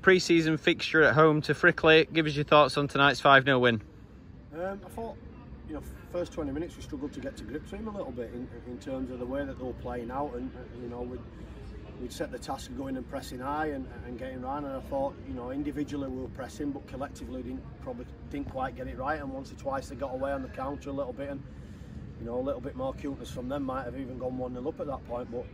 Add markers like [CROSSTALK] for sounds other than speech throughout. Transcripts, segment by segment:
pre-season fixture at home to Frickley. Give us your thoughts on tonight's 5-0 win. Um, I thought, you know, first 20 minutes we struggled to get to grips with him a little bit in, in terms of the way that they were playing out and, you know, we'd, we'd set the task of going and pressing high and, and getting round and I thought, you know, individually we were pressing but collectively didn't probably didn't quite get it right and once or twice they got away on the counter a little bit and, you know, a little bit more cuteness from them might have even gone 1-0 up at that point but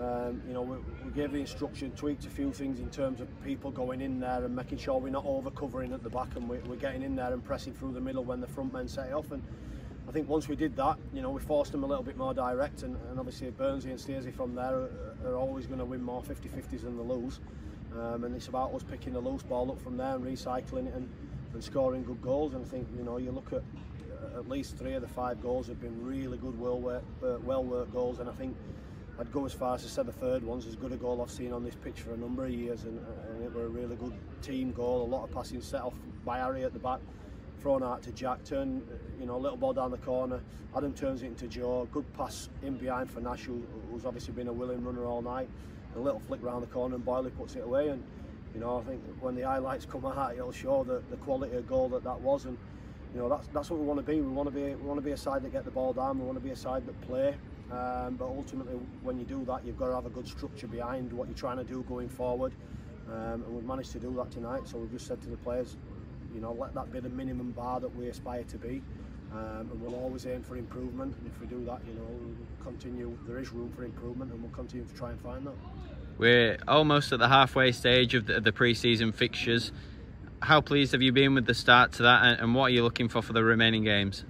um, you know, we, we, gave the instruction, tweaked a few things in terms of people going in there and making sure we're not over covering at the back and we, are getting in there and pressing through the middle when the front men set it off. And I think once we did that, you know, we forced them a little bit more direct and, and obviously Burnsy and Stacey from there are, are always going to win more 50-50s than the lose. Um, and it's about us picking the loose ball up from there and recycling it and, and scoring good goals. And I think, you know, you look at at least three of the five goals have been really good, well worked, well worked goals. And I think I'd go as far as to say the third one's as good a goal I've seen on this pitch for a number of years and, and it were a really good team goal, a lot of passing set off by Harry at the back, thrown out to Jack, turn, you know, a little ball down the corner, Adam turns it into Joe, good pass in behind for Nash who, who's obviously been a willing runner all night, a little flick round the corner and Boyley puts it away and you know, I think when the highlights come out it'll show the, the quality of goal that that was and you know that's that's what we want to be. We want to be we want to be a side that get the ball down. We want to be a side that play. Um, but ultimately, when you do that, you've got to have a good structure behind what you're trying to do going forward. Um, and we've managed to do that tonight. So we've just said to the players, you know, let that be the minimum bar that we aspire to be. Um, and we'll always aim for improvement. And if we do that, you know, we'll continue. There is room for improvement, and we'll continue to try and find that. We're almost at the halfway stage of the, the pre-season fixtures. How pleased have you been with the start to that, and, and what are you looking for for the remaining games?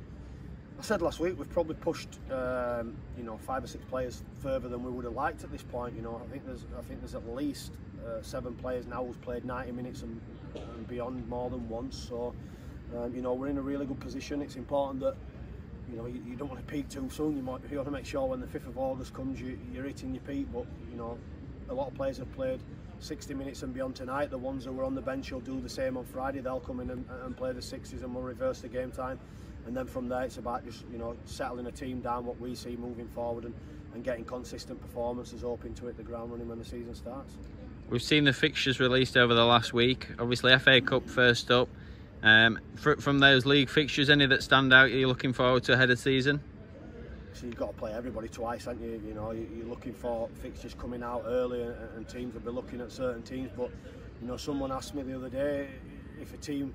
I said last week we've probably pushed um, you know five or six players further than we would have liked at this point. You know I think there's I think there's at least uh, seven players now who's played 90 minutes and, and beyond more than once. So um, you know we're in a really good position. It's important that you know you, you, don't want to peak too soon. You might you want to make sure when the 5th of August comes you, you're hitting your peak. But you know a lot of players have played 60 minutes and beyond tonight. The ones who were on the bench will do the same on Friday. They'll come in and, and play the 60s and we'll reverse the game time and then from there it's about just you know settling a team down what we see moving forward and, and getting consistent performances hoping to it the ground running when the season starts. We've seen the fixtures released over the last week. Obviously FA Cup first up. Um, from those league fixtures, any that stand out you're looking forward to ahead of season? So you've got to play everybody twice, haven't you? You know, you're looking for fixtures coming out early and, and teams will be looking at certain teams. But, you know, someone asked me the other day if a team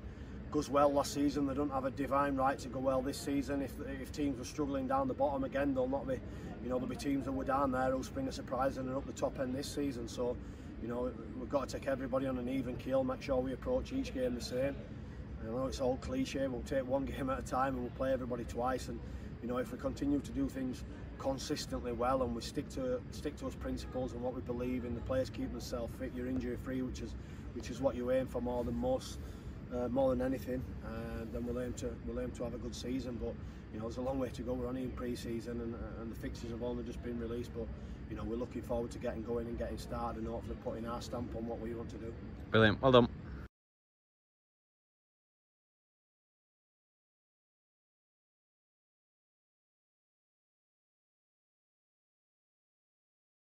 goes well last season. They don't have a divine right to go well this season. If, if teams were struggling down the bottom again, they'll not be, you know, there'll be teams that were down there who'll spring a surprise and are up the top end this season. So, you know, we've got to take everybody on an even keel, make sure we approach each game the same. I know it's all cliche, we'll take one [LAUGHS] game at a time and we'll play everybody twice. And, you know, if we continue to do things consistently well and we stick to stick to us principles and what we believe in, the players keep themselves fit, you're injury free, which is which is what you aim for more than most uh, more than anything, uh, then we'll aim to we'll aim to have a good season. But you know, there's a long way to go. We're only in pre-season, and, and the fixtures have only just been released. But you know, we're looking forward to getting going and getting started, and hopefully putting our stamp on what we want to do. Brilliant. Well done.